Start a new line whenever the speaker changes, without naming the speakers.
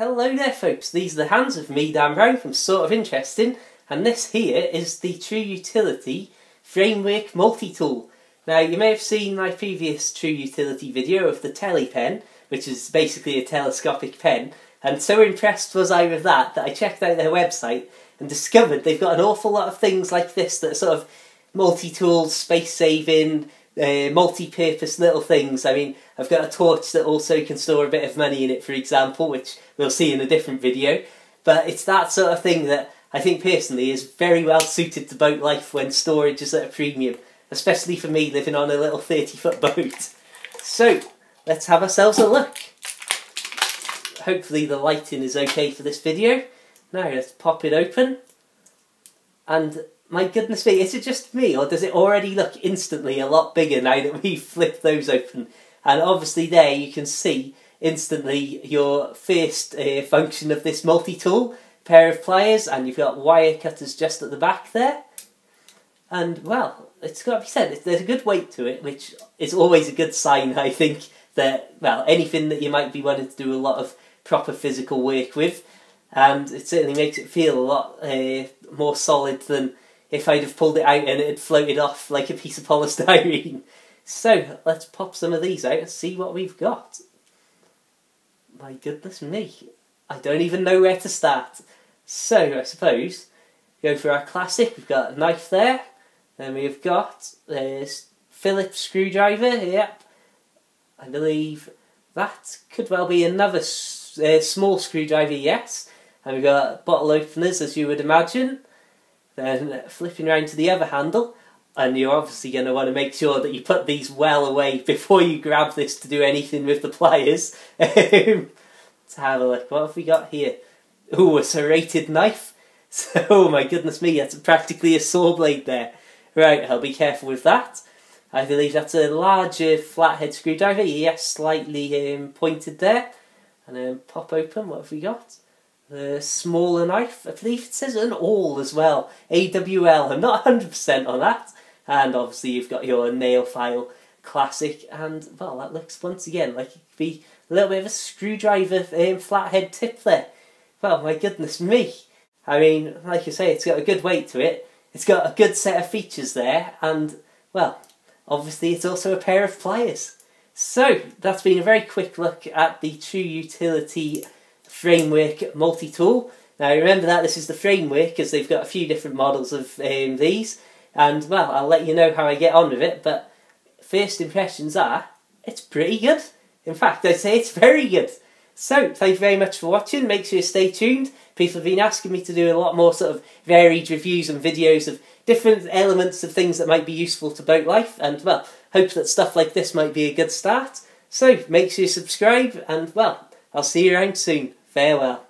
Hello there folks, these are the hands of me, Dan Brown from Sort of Interesting, and this here is the True Utility Framework Multi-Tool. Now you may have seen my previous True Utility video of the Telepen, which is basically a telescopic pen, and so impressed was I with that that I checked out their website and discovered they've got an awful lot of things like this that are sort of multi-tool, space-saving, uh, multi-purpose little things. I mean, I've got a torch that also can store a bit of money in it, for example, which we'll see in a different video. But it's that sort of thing that I think personally is very well suited to boat life when storage is at a premium, especially for me living on a little 30-foot boat. So, let's have ourselves a look. Hopefully the lighting is okay for this video. Now let's pop it open. And my goodness me, is it just me or does it already look instantly a lot bigger now that we flip those open? And obviously there you can see instantly your first uh, function of this multi-tool, pair of pliers, and you've got wire cutters just at the back there. And well, it's got to be said, there's a good weight to it, which is always a good sign, I think, that, well, anything that you might be wanting to do a lot of proper physical work with, and it certainly makes it feel a lot uh, more solid than if I'd have pulled it out and it had floated off like a piece of polystyrene. So, let's pop some of these out and see what we've got. My goodness me, I don't even know where to start. So, I suppose, go for our classic, we've got a knife there, then we've got this Phillips screwdriver, yep. I believe that could well be another uh, small screwdriver, yes. And we've got bottle openers, as you would imagine. Then flipping around to the other handle, and you're obviously going to want to make sure that you put these well away before you grab this to do anything with the pliers. Let's have a look. What have we got here? Ooh, a serrated knife. So, oh my goodness me, that's practically a saw blade there. Right, I'll be careful with that. I believe that's a larger flathead screwdriver. Yes, slightly um, pointed there. And then pop open, what have we got? The smaller knife. I believe it says an awl as well. AWL. I'm not 100% on that. And obviously you've got your nail file classic. And, well, that looks once again like it could be a little bit of a screwdriver um, flathead tip there. Well, my goodness me. I mean, like I say, it's got a good weight to it. It's got a good set of features there. And, well, obviously it's also a pair of pliers. So, that's been a very quick look at the True Utility framework multi-tool. Now remember that this is the framework because they've got a few different models of um, these and well I'll let you know how I get on with it but first impressions are it's pretty good. In fact I'd say it's very good. So thank you very much for watching, make sure you stay tuned. People have been asking me to do a lot more sort of varied reviews and videos of different elements of things that might be useful to boat life and well hope that stuff like this might be a good start. So make sure you subscribe and well I'll see you around soon. Farewell.